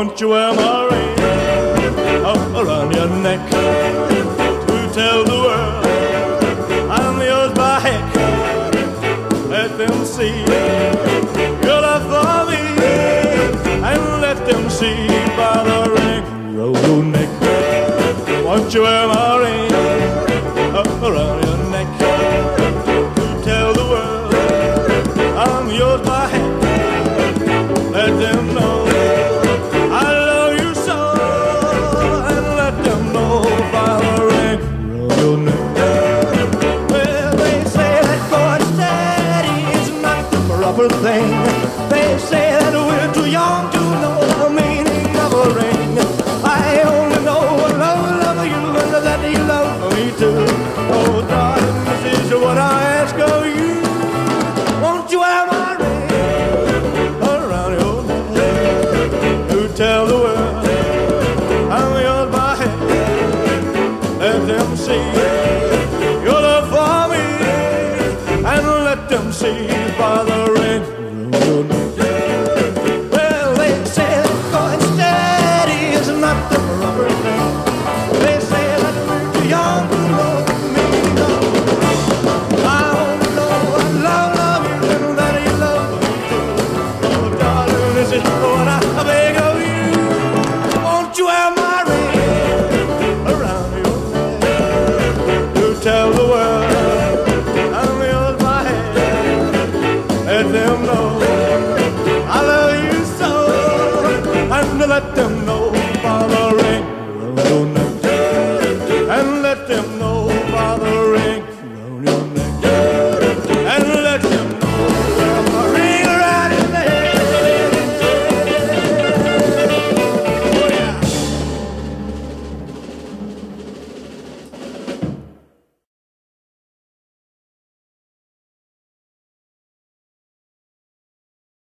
Won't you wear my ring up around your neck to tell the world I'm yours by heck? Let them see your love for me, and let them see by the ring your neck. Won't you wear my ring up around your neck to tell the world I'm yours by heck? Let them know proper thing. They say that we're too young to know the meaning of a ring. I only know I love, love you, and that you love me too. Oh, darling, this is what I ask of you. Won't you have my ring around your neck to tell the world I'm yours by head? Let them see your love for me, and let them see